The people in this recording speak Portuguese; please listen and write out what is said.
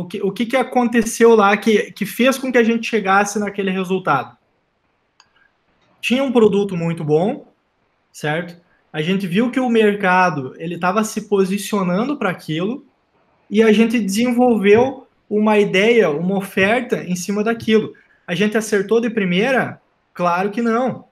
o que, o que, que aconteceu lá que, que fez com que a gente chegasse naquele resultado? Tinha um produto muito bom, certo? A gente viu que o mercado ele estava se posicionando para aquilo e a gente desenvolveu uma ideia, uma oferta em cima daquilo. A gente acertou de primeira? Claro que não.